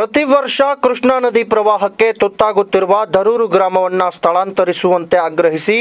ಪ್ರತಿ ವರ್ಷ ಕೃಷ್ಣಾ ನದಿ ಪ್ರವಾಹಕ್ಕೆ ತುತ್ತಾಗುತ್ತಿರುವ ಧರೂರು ಗ್ರಾಮವನ್ನು ಸ್ಥಳಾಂತರಿಸುವಂತೆ ಆಗ್ರಹಿಸಿ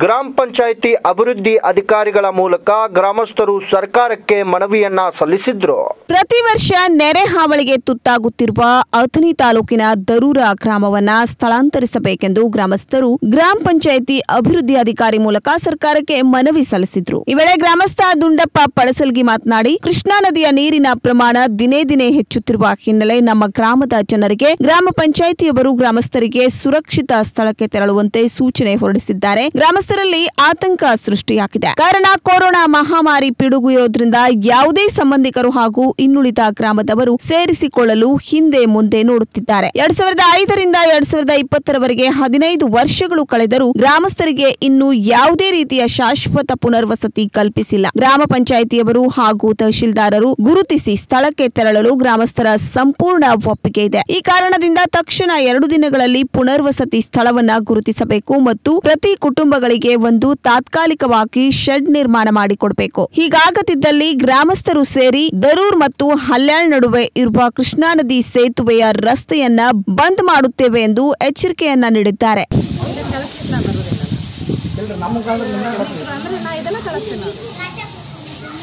ಗ್ರಾಮ ಪಂಚಾಯಿತಿ ಅಭಿವೃದ್ಧಿ ಅಧಿಕಾರಿಗಳ ಮೂಲಕ ಗ್ರಾಮಸ್ಥರು ಸರ್ಕಾರಕ್ಕೆ ಮನವಿಯನ್ನ ಸಲ್ಲಿಸಿದ್ರು. ಪ್ರತಿ ವರ್ಷ ನೆರೆ ಹಾವಳಿಗೆ ತುತ್ತಾಗುತ್ತಿರುವ ಅಥಣಿ ತಾಲೂಕಿನ ದರೂರ ಗ್ರಾಮವನ್ನ ಸ್ಥಳಾಂತರಿಸಬೇಕೆಂದು ಗ್ರಾಮಸ್ಥರು ಗ್ರಾಮ ಪಂಚಾಯಿತಿ ಅಭಿವೃದ್ಧಿ ಅಧಿಕಾರಿ ಮೂಲಕ ಸರ್ಕಾರಕ್ಕೆ ಮನವಿ ಸಲ್ಲಿಸಿದ್ರು. ಈ ವೇಳೆ ಗ್ರಾಮಸ್ಥ ದುಂಡಪ್ಪ ಪಡಸಲ್ಗಿ ಮಾತನಾಡಿ, ಕೃಷ್ಣಾ ನದಿಯ ನೀರಿನ ಪ್ರಮಾಣ ದಿನೇ ದಿನೇ ಹೆಚ್ಚುತ್ತಿರುವ ಹಿನ್ನೆಲೆ ನಮ್ಮ ಗ್ರಾಮದ ಜನರಿಗೆ, ಗ್ರಾಮ ಪಂಚಾಯಿತಿಯವರು ಗ್ರಾಮಸ್ಥರಿಗೆ ಸುರಕ್ಷಿತ ಸ್ಥಳಕ್ಕೆ ತೆರಳುವಂತೆ ಸೂಚನೆ ಹೊರಡಿಸಿದ್ದಾರೆ. ಗ್ರಾಮಸ್ಥರಲ್ಲಿ ಆತಂಕ ಸೃಷ್ಟಿಯಾಗಿದೆ. ಕಾರಣ ಕೊರೋನಾ ಮಹಾಮಾರಿ ಪಿಡುಗು ಇರೋದ್ರಿಂದ ಯಾವುದೇ ಸಂಬಂಧಿಕರು ಹಾಗೂ ಇನ್ನುಳಿದ ಗ್ರಾಮದವರು ಸೇರಿಸಿಕೊಳ್ಳಲು ಹಿಂದೆ ಮುಂದೆ ನೋಡುತ್ತಿದ್ದಾರೆ. ಎರಡ್ ಸಾವಿರದ ಐದರಿಂದ ಎರಡ್ ಸಾವಿರದ ಇಪ್ಪತ್ತರವರೆಗೆ ಹದಿನೈದು ವರ್ಷಗಳು ಕಳೆದರೂ ಗ್ರಾಮಸ್ಥರಿಗೆ ಇನ್ನು ಯಾವುದೇ ರೀತಿಯ ಶಾಶ್ವತ ಪುನರ್ವಸತಿ ಕಲ್ಪಿಸಿಲ್ಲ. ಗ್ರಾಮ ಪಂಚಾಯಿತಿಯವರು ಹಾಗೂ ತಹಶೀಲ್ದಾರರು ಗುರುತಿಸಿ ಸ್ಥಳಕ್ಕೆ ತೆರಳಲು ಗ್ರಾಮಸ್ಥರ ಸಂಪೂರ್ಣ ಒಪ್ಪಿಗೆ ಇದೆ. ಈ ಕಾರಣದಿಂದ ತಕ್ಷಣ ಎರಡು ದಿನಗಳಲ್ಲಿ ಪುನರ್ವಸತಿ ಸ್ಥಳವನ್ನ ಗುರುತಿಸಬೇಕು ಮತ್ತು ಪ್ರತಿ ಕುಟುಂಬಗಳಿಗೆ ಒಂದು ತಾತ್ಕಾಲಿಕವಾಗಿ ಶೆಡ್ ನಿರ್ಮಾಣ ಮಾಡಿಕೊಡಬೇಕು. ಹೀಗಾಗದಿದ್ದಲ್ಲಿ ಗ್ರಾಮಸ್ಥರು ಸೇರಿ ದರೂರ್ ಮತ್ತು ಹಲ್ಯಾಳ್ ನಡುವೆ ಇರುವ ಕೃಷ್ಣಾ ನದಿ ಸೇತುವೆಯ ರಸ್ತೆಯನ್ನ ಬಂದ್ ಮಾಡುತ್ತೇವೆ ಎಂದು ಎಚ್ಚರಿಕೆಯನ್ನ ನೀಡಿದ್ದಾರೆ.